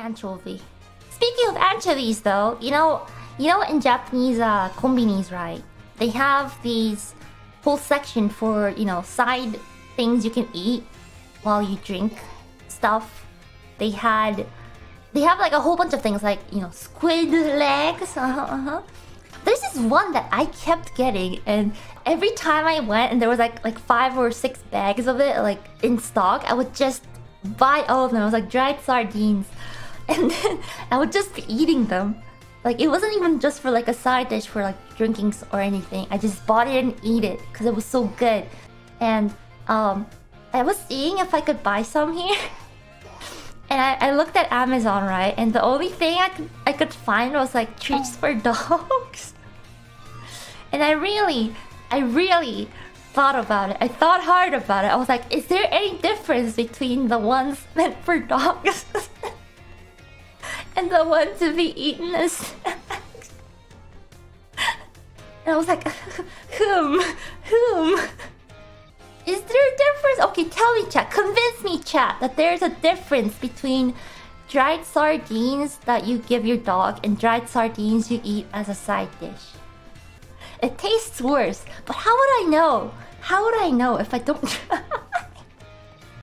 anchovy. Speaking of anchovies, though, you know, you know, in Japanese uh, konbinis, right? They have these whole section for you know side things you can eat while you drink stuff. They had, they have like a whole bunch of things like you know squid legs. Uh-huh, uh-huh. There's this one that I kept getting, and every time I went and there was like like five or six bags of it like in stock, I would just buy all of them. It was like dried sardines, and then I would just be eating them. Like it wasn't even just for like a side dish for like drinkings or anything. I just bought it and eat it because it was so good. And um, I was seeing if I could buy some here. and I, I looked at Amazon, right? And the only thing I could, I could find was like treats for dogs. and I really, I really thought about it. I thought hard about it. I was like, is there any difference between the ones meant for dogs and the one to be eaten snacks? And I was like, whom? Whom? Is there a difference? Okay, tell me, chat. Convince me, chat, that there's a difference between dried sardines that you give your dog and dried sardines you eat as a side dish. It tastes worse, but how would I know? How would I know if I don't...